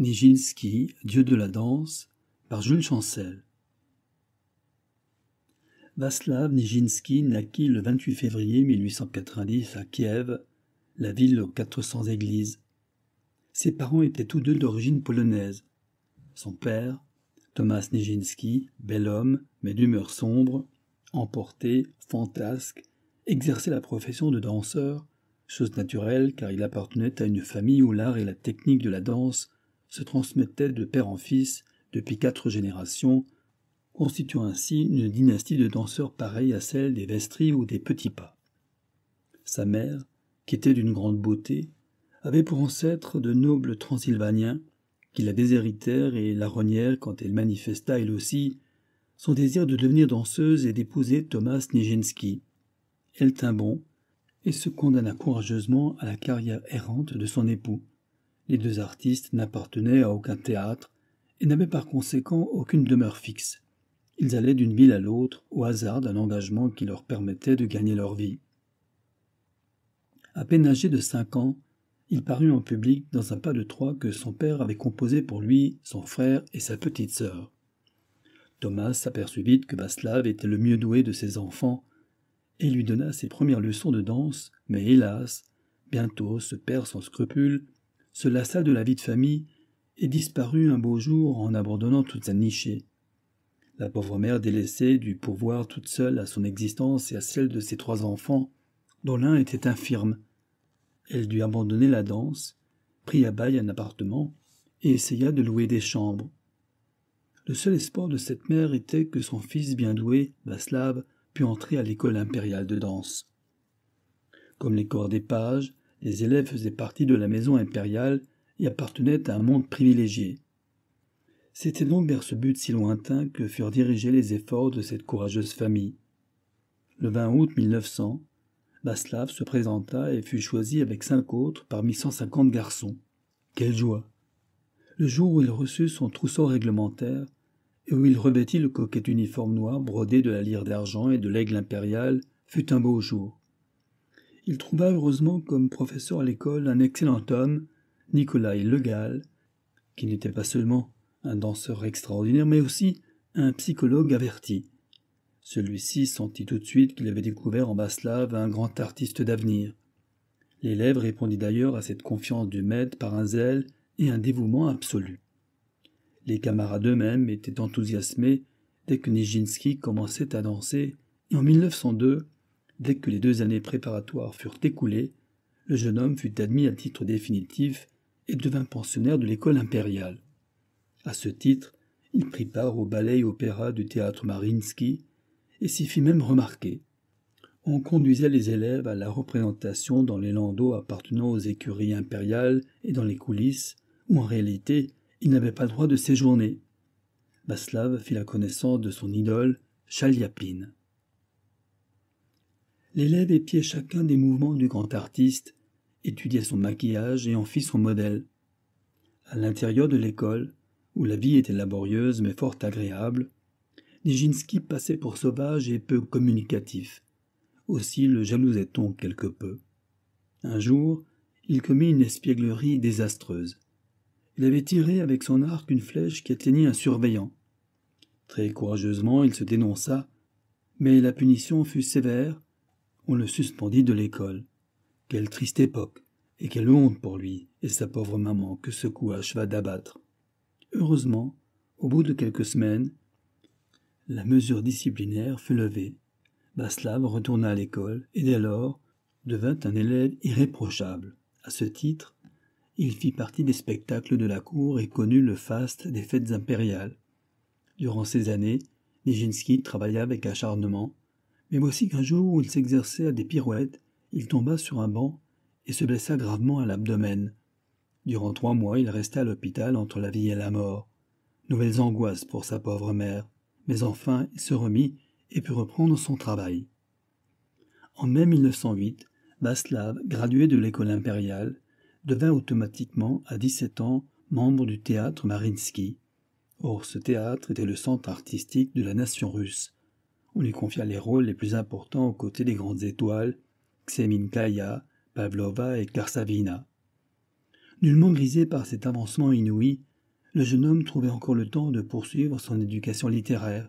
Nijinsky, Dieu de la danse, par Jules Chancel. Václav Nijinsky naquit le 28 février 1890 à Kiev, la ville aux 400 églises. Ses parents étaient tous deux d'origine polonaise. Son père, Thomas Nijinsky, bel homme, mais d'humeur sombre, emporté, fantasque, exerçait la profession de danseur, chose naturelle car il appartenait à une famille où l'art et la technique de la danse se transmettait de père en fils depuis quatre générations, constituant ainsi une dynastie de danseurs pareille à celle des Vestries ou des Petits Pas. Sa mère, qui était d'une grande beauté, avait pour ancêtre de nobles transylvaniens qui la déshéritèrent et la renièrent quand elle manifesta elle aussi son désir de devenir danseuse et d'épouser Thomas Nijinsky. Elle tint bon et se condamna courageusement à la carrière errante de son époux. Les deux artistes n'appartenaient à aucun théâtre et n'avaient par conséquent aucune demeure fixe. Ils allaient d'une ville à l'autre au hasard d'un engagement qui leur permettait de gagner leur vie. À peine âgé de cinq ans, il parut en public dans un pas de trois que son père avait composé pour lui, son frère et sa petite sœur. Thomas s'aperçut vite que Václav était le mieux doué de ses enfants et lui donna ses premières leçons de danse, mais hélas, bientôt ce père sans scrupules se lassa de la vie de famille et disparut un beau jour en abandonnant toute sa nichée. La pauvre mère délaissée dut pourvoir toute seule à son existence et à celle de ses trois enfants, dont l'un était infirme. Elle dut abandonner la danse, prit à bail un appartement et essaya de louer des chambres. Le seul espoir de cette mère était que son fils bien doué, Vaslav, pût entrer à l'école impériale de danse. Comme les corps des pages, les élèves faisaient partie de la maison impériale et appartenaient à un monde privilégié. C'était donc vers ce but si lointain que furent dirigés les efforts de cette courageuse famille. Le 20 août 1900, Vaslav se présenta et fut choisi avec cinq autres parmi cent cinquante garçons. Quelle joie Le jour où il reçut son trousseau réglementaire et où il revêtit le coquet uniforme noir brodé de la lyre d'argent et de l'aigle impérial fut un beau jour. Il trouva heureusement comme professeur à l'école un excellent homme, Nicolas Legal, qui n'était pas seulement un danseur extraordinaire, mais aussi un psychologue averti. Celui-ci sentit tout de suite qu'il avait découvert en Vaslav un grand artiste d'avenir. L'élève répondit d'ailleurs à cette confiance du maître par un zèle et un dévouement absolu. Les camarades eux-mêmes étaient enthousiasmés dès que Nijinsky commençait à danser, et en 1902, Dès que les deux années préparatoires furent écoulées, le jeune homme fut admis à titre définitif et devint pensionnaire de l'école impériale. À ce titre, il prit part au ballet et opéra du théâtre Marinsky et s'y fit même remarquer. On conduisait les élèves à la représentation dans les landaux appartenant aux écuries impériales et dans les coulisses, où en réalité il n'avait pas le droit de séjourner. Vaslav fit la connaissance de son idole, Chaliapine. L'élève épiait chacun des mouvements du grand artiste, étudiait son maquillage et en fit son modèle. À l'intérieur de l'école, où la vie était laborieuse mais fort agréable, Nijinsky passait pour sauvage et peu communicatif. Aussi le jalousait-on quelque peu. Un jour, il commit une espièglerie désastreuse. Il avait tiré avec son arc une flèche qui atteignit un surveillant. Très courageusement, il se dénonça, mais la punition fut sévère on le suspendit de l'école. Quelle triste époque, et quelle honte pour lui et sa pauvre maman que ce coup acheva d'abattre. Heureusement, au bout de quelques semaines, la mesure disciplinaire fut levée. Baslav retourna à l'école et dès lors devint un élève irréprochable. À ce titre, il fit partie des spectacles de la cour et connut le faste des fêtes impériales. Durant ces années, Nijinsky travailla avec acharnement mais voici qu'un jour où il s'exerçait à des pirouettes, il tomba sur un banc et se blessa gravement à l'abdomen. Durant trois mois, il resta à l'hôpital entre la vie et la mort. Nouvelles angoisses pour sa pauvre mère, mais enfin il se remit et put reprendre son travail. En mai 1908, Vaslav, gradué de l'école impériale, devint automatiquement, à 17 ans, membre du théâtre Marinsky. Or, ce théâtre était le centre artistique de la nation russe. On lui confia les rôles les plus importants aux côtés des grandes étoiles, Xeminkaya, Pavlova et Karsavina. Nullement grisé par cet avancement inouï, le jeune homme trouvait encore le temps de poursuivre son éducation littéraire.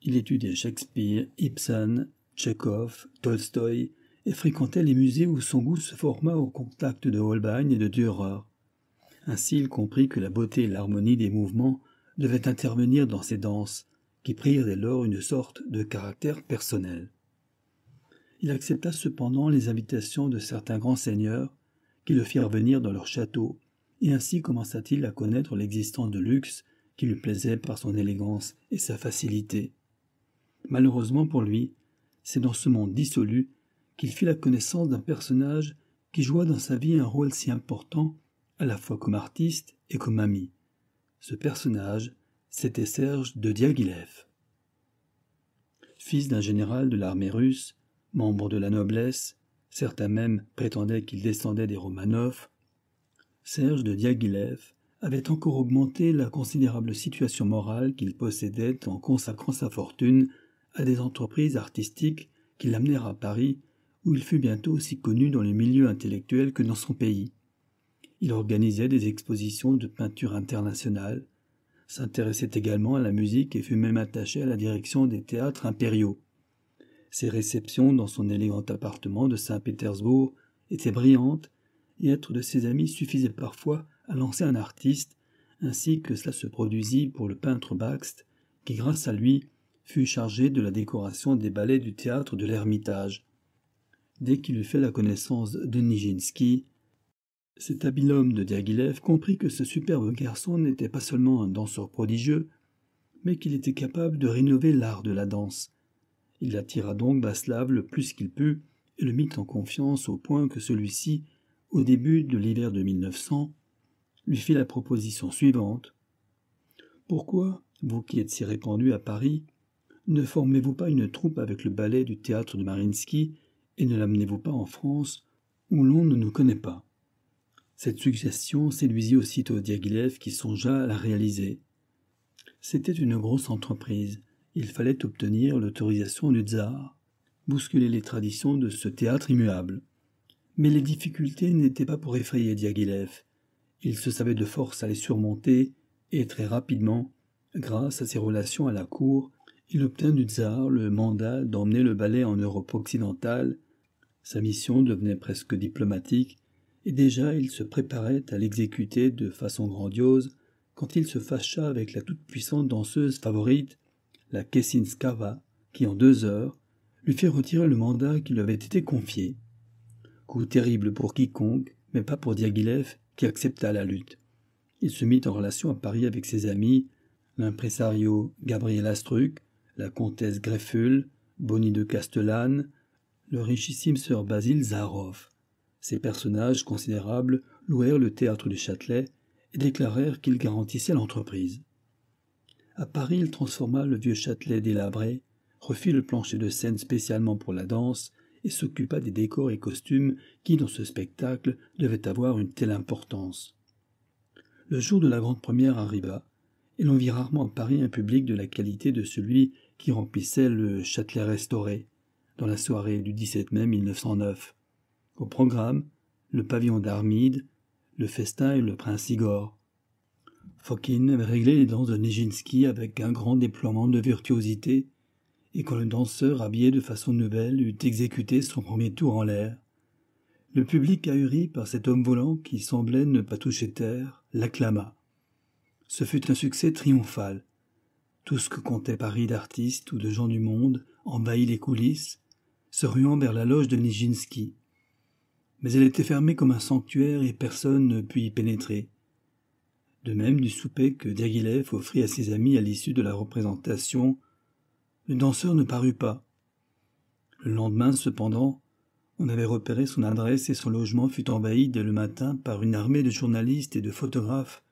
Il étudiait Shakespeare, Ibsen, Tchekhov, Tolstoï, et fréquentait les musées où son goût se forma au contact de Holbein et de Dürer. Ainsi il comprit que la beauté et l'harmonie des mouvements devaient intervenir dans ces danses, qui prirent dès lors une sorte de caractère personnel. Il accepta cependant les invitations de certains grands seigneurs qui le firent venir dans leur château, et ainsi commença-t-il à connaître l'existence de luxe qui lui plaisait par son élégance et sa facilité. Malheureusement pour lui, c'est dans ce monde dissolu qu'il fit la connaissance d'un personnage qui joua dans sa vie un rôle si important, à la fois comme artiste et comme ami. Ce personnage, c'était Serge de Diaghilev. Fils d'un général de l'armée russe, membre de la noblesse, certains même prétendaient qu'il descendait des Romanov, Serge de Diaghilev avait encore augmenté la considérable situation morale qu'il possédait en consacrant sa fortune à des entreprises artistiques qui l'amenèrent à Paris, où il fut bientôt aussi connu dans les milieux intellectuels que dans son pays. Il organisait des expositions de peinture internationale, s'intéressait également à la musique et fut même attaché à la direction des théâtres impériaux. Ses réceptions dans son élégant appartement de Saint-Pétersbourg étaient brillantes, et être de ses amis suffisait parfois à lancer un artiste, ainsi que cela se produisit pour le peintre Baxt, qui grâce à lui fut chargé de la décoration des ballets du théâtre de l'Ermitage. Dès qu'il eut fait la connaissance de Nijinsky, cet habile homme de Diaghilev comprit que ce superbe garçon n'était pas seulement un danseur prodigieux, mais qu'il était capable de rénover l'art de la danse. Il attira donc Baslav le plus qu'il put et le mit en confiance au point que celui-ci, au début de l'hiver de 1900, lui fit la proposition suivante. Pourquoi, vous qui êtes si répandu à Paris, ne formez-vous pas une troupe avec le ballet du théâtre de Marinsky et ne l'amenez-vous pas en France où l'on ne nous connaît pas? Cette suggestion séduisit aussitôt Diaghilev qui songea à la réaliser. C'était une grosse entreprise. Il fallait obtenir l'autorisation du tsar, bousculer les traditions de ce théâtre immuable. Mais les difficultés n'étaient pas pour effrayer Diaghilev. Il se savait de force à les surmonter, et très rapidement, grâce à ses relations à la cour, il obtint du tsar le mandat d'emmener le ballet en Europe occidentale. Sa mission devenait presque diplomatique, et déjà il se préparait à l'exécuter de façon grandiose quand il se fâcha avec la toute-puissante danseuse favorite, la Kessinskava, qui en deux heures lui fit retirer le mandat qui lui avait été confié. Coup terrible pour quiconque, mais pas pour Diaghilev, qui accepta la lutte. Il se mit en relation à Paris avec ses amis, l'impresario Gabriel Astruc, la comtesse Grefful, Bonnie de Castellane, le richissime sir Basile Zaroff. Ces personnages considérables louèrent le théâtre du Châtelet et déclarèrent qu'ils garantissaient l'entreprise. À Paris, il transforma le vieux Châtelet délabré, refit le plancher de scène spécialement pour la danse et s'occupa des décors et costumes qui, dans ce spectacle, devaient avoir une telle importance. Le jour de la grande première arriva, et l'on vit rarement à Paris un public de la qualité de celui qui remplissait le Châtelet restauré, dans la soirée du 17 mai 1909. Au programme, le pavillon d'Armide, le festin et le prince Igor. Fokin avait réglé les danses de Nijinsky avec un grand déploiement de virtuosité, et quand le danseur habillé de façon nouvelle eut exécuté son premier tour en l'air, le public ahuri par cet homme volant qui semblait ne pas toucher terre l'acclama. Ce fut un succès triomphal. Tout ce que comptait Paris d'artistes ou de gens du monde envahit les coulisses, se ruant vers la loge de Nijinsky mais elle était fermée comme un sanctuaire et personne ne put y pénétrer. De même du souper que Diaghilev offrit à ses amis à l'issue de la représentation, le danseur ne parut pas. Le lendemain, cependant, on avait repéré son adresse et son logement fut envahi dès le matin par une armée de journalistes et de photographes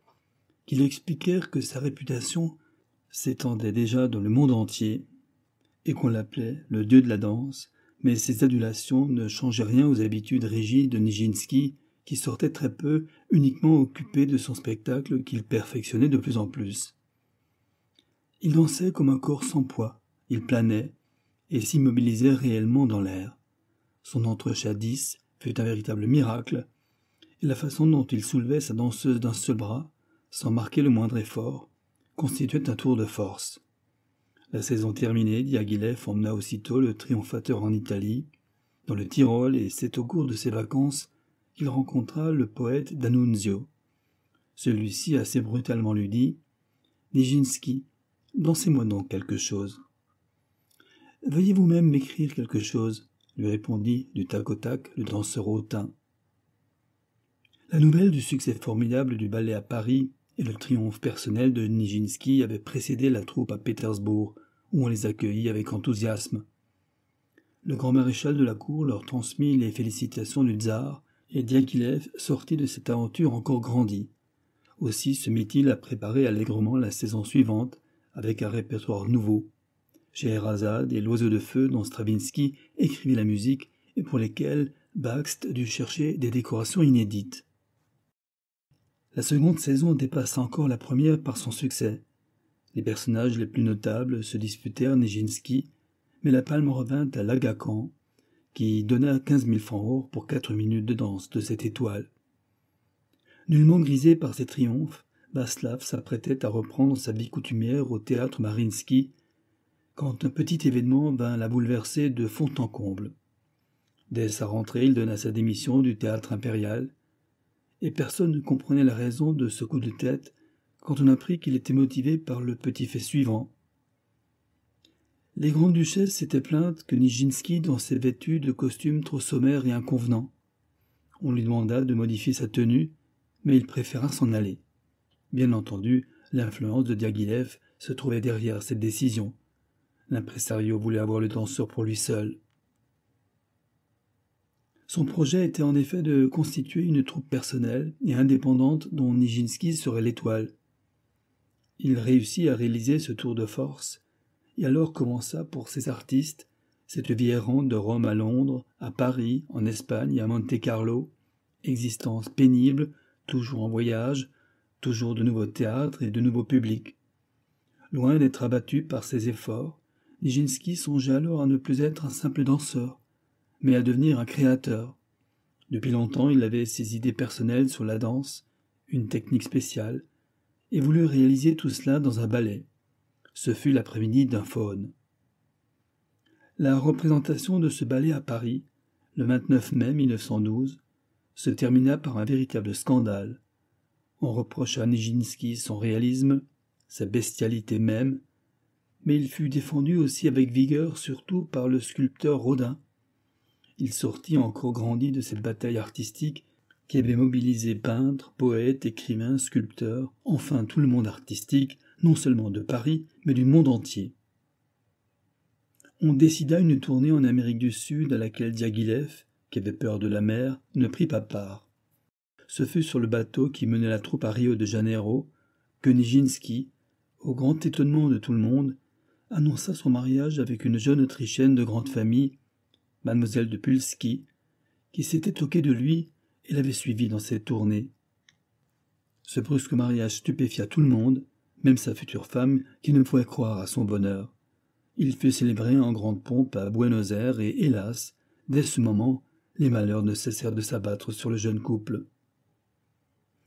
qui lui expliquèrent que sa réputation s'étendait déjà dans le monde entier et qu'on l'appelait le dieu de la danse mais ces adulations ne changeaient rien aux habitudes rigides de Nijinsky, qui sortait très peu, uniquement occupé de son spectacle qu'il perfectionnait de plus en plus. Il dansait comme un corps sans poids, il planait, et s'immobilisait réellement dans l'air. Son entrechat fut un véritable miracle, et la façon dont il soulevait sa danseuse d'un seul bras, sans marquer le moindre effort, constituait un tour de force. La saison terminée, Diaghilev emmena aussitôt le triomphateur en Italie, dans le Tyrol, et c'est au cours de ses vacances qu'il rencontra le poète D'Annunzio. Celui-ci assez brutalement lui dit Nijinsky, dansez-moi donc quelque chose. Veuillez vous-même m'écrire quelque chose, lui répondit du tac au tac le danseur hautain. La nouvelle du succès formidable du ballet à Paris et le triomphe personnel de Nijinsky avaient précédé la troupe à Pétersbourg, où on les accueillit avec enthousiasme. Le grand maréchal de la cour leur transmit les félicitations du tsar, et Diaghilev sortit de cette aventure encore grandi. Aussi se mit-il à préparer allègrement la saison suivante, avec un répertoire nouveau. Scheherazade et l'oiseau de feu dont Stravinsky écrivit la musique et pour lesquels Baxt dut chercher des décorations inédites. La seconde saison dépassa encore la première par son succès. Les personnages les plus notables se disputèrent Nijinsky, mais la palme revint à Lagacan, qui donna quinze mille francs or pour quatre minutes de danse de cette étoile. Nullement grisé par ses triomphes, Vaslav s'apprêtait à reprendre sa vie coutumière au théâtre Marinsky, quand un petit événement vint la bouleverser de fond en comble. Dès sa rentrée, il donna sa démission du théâtre impérial, et personne ne comprenait la raison de ce coup de tête quand on apprit qu'il était motivé par le petit fait suivant. Les grandes duchesses s'étaient plaintes que Nijinsky dansait vêtu de costumes trop sommaires et inconvenants. On lui demanda de modifier sa tenue, mais il préféra s'en aller. Bien entendu, l'influence de Diaghilev se trouvait derrière cette décision. L'impresario voulait avoir le danseur pour lui seul. Son projet était en effet de constituer une troupe personnelle et indépendante dont Nijinsky serait l'étoile. Il réussit à réaliser ce tour de force, et alors commença pour ces artistes cette vie errante de Rome à Londres, à Paris, en Espagne à Monte-Carlo, existence pénible, toujours en voyage, toujours de nouveaux théâtres et de nouveaux publics. Loin d'être abattu par ses efforts, Nijinsky songeait alors à ne plus être un simple danseur, mais à devenir un créateur. Depuis longtemps, il avait ses idées personnelles sur la danse, une technique spéciale, et voulut réaliser tout cela dans un ballet. Ce fut l'après-midi d'un faune. La représentation de ce ballet à Paris, le 29 mai 1912, se termina par un véritable scandale. On reprocha à Nijinsky son réalisme, sa bestialité même, mais il fut défendu aussi avec vigueur surtout par le sculpteur Rodin, il sortit encore grandi de cette bataille artistique qui avait mobilisé peintres, poètes, écrivains, sculpteurs, enfin tout le monde artistique, non seulement de Paris, mais du monde entier. On décida une tournée en Amérique du Sud à laquelle Diaghilev, qui avait peur de la mer, ne prit pas part. Ce fut sur le bateau qui menait la troupe à Rio de Janeiro que Nijinsky, au grand étonnement de tout le monde, annonça son mariage avec une jeune Autrichienne de grande famille mademoiselle de Pulski, qui s'était toquée de lui et l'avait suivi dans ses tournées. Ce brusque mariage stupéfia tout le monde, même sa future femme, qui ne pouvait croire à son bonheur. Il fut célébré en grande pompe à Buenos Aires et, hélas, dès ce moment, les malheurs ne cessèrent de s'abattre sur le jeune couple.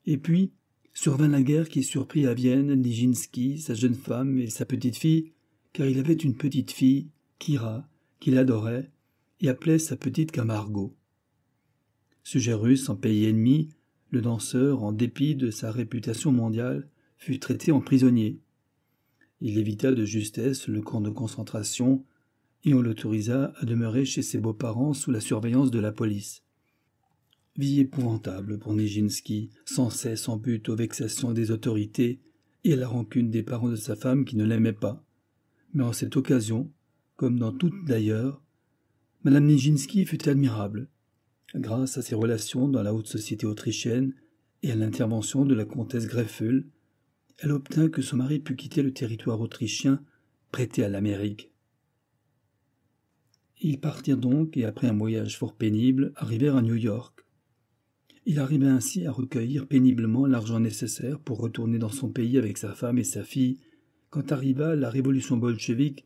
Et puis, survint la guerre qui surprit à Vienne Nijinsky, sa jeune femme et sa petite fille, car il avait une petite fille, Kira, qu'il adorait, et appelait sa petite Camargo. Sujet russe en pays ennemi, le danseur, en dépit de sa réputation mondiale, fut traité en prisonnier. Il évita de justesse le camp de concentration et on l'autorisa à demeurer chez ses beaux-parents sous la surveillance de la police. Vie épouvantable pour Nijinsky, sans cesse en but aux vexations des autorités et à la rancune des parents de sa femme qui ne l'aimaient pas. Mais en cette occasion, comme dans toutes d'ailleurs, Madame Nijinsky fut admirable. Grâce à ses relations dans la haute société autrichienne et à l'intervention de la comtesse Greffel, elle obtint que son mari pût quitter le territoire autrichien prêté à l'Amérique. Ils partirent donc et après un voyage fort pénible arrivèrent à New York. Il arriva ainsi à recueillir péniblement l'argent nécessaire pour retourner dans son pays avec sa femme et sa fille quand arriva la révolution bolchevique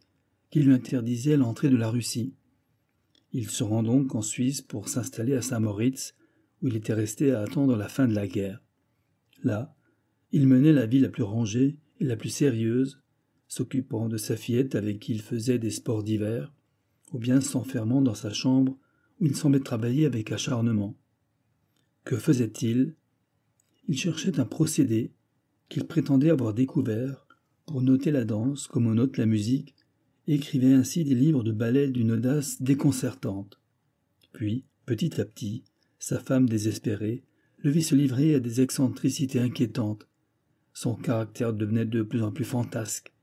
qui lui interdisait l'entrée de la Russie. Il se rend donc en Suisse pour s'installer à Saint-Moritz, où il était resté à attendre la fin de la guerre. Là, il menait la vie la plus rangée et la plus sérieuse, s'occupant de sa fillette avec qui il faisait des sports d'hiver, ou bien s'enfermant dans sa chambre où il semblait travailler avec acharnement. Que faisait-il? Il cherchait un procédé qu'il prétendait avoir découvert pour noter la danse comme on note la musique, écrivait ainsi des livres de ballets d'une audace déconcertante. Puis, petit à petit, sa femme désespérée le vit se livrer à des excentricités inquiétantes. Son caractère devenait de plus en plus fantasque.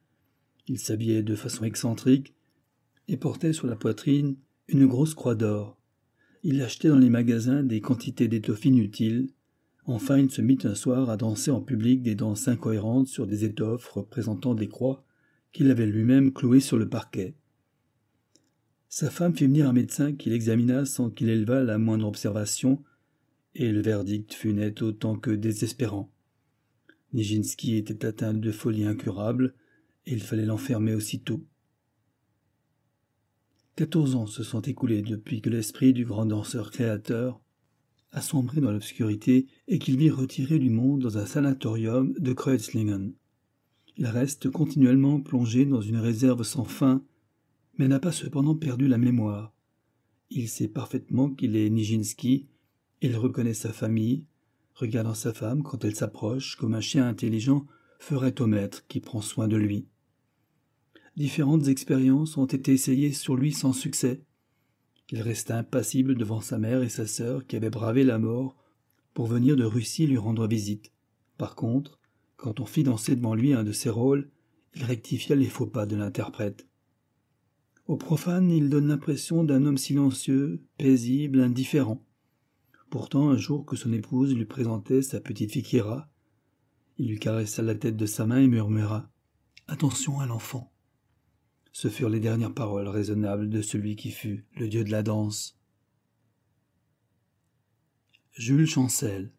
Il s'habillait de façon excentrique et portait sur la poitrine une grosse croix d'or. Il achetait dans les magasins des quantités d'étoffes inutiles. Enfin, il se mit un soir à danser en public des danses incohérentes sur des étoffes représentant des croix qu'il avait lui-même clouées sur le parquet. Sa femme fit venir un médecin qui l'examina sans qu'il élevât la moindre observation, et le verdict fut net autant que désespérant. Nijinsky était atteint de folie incurable, et il fallait l'enfermer aussitôt. Quatorze ans se sont écoulés depuis que l'esprit du grand danseur créateur a sombré dans l'obscurité et qu'il vit retiré du monde dans un sanatorium de Kreuzlingen. Il reste continuellement plongé dans une réserve sans fin, mais n'a pas cependant perdu la mémoire. Il sait parfaitement qu'il est Nijinsky, il reconnaît sa famille, regardant sa femme quand elle s'approche comme un chien intelligent ferait au maître qui prend soin de lui. Différentes expériences ont été essayées sur lui sans succès. Il resta impassible devant sa mère et sa sœur qui avaient bravé la mort pour venir de Russie lui rendre visite. Par contre, quand on fit danser devant lui un de ses rôles, il rectifia les faux pas de l'interprète. Au profane, il donne l'impression d'un homme silencieux, paisible, indifférent. Pourtant, un jour que son épouse lui présentait sa petite fille Kira, il lui caressa la tête de sa main et murmura Attention à l'enfant. Ce furent les dernières paroles raisonnables de celui qui fut le dieu de la danse. Jules Chancel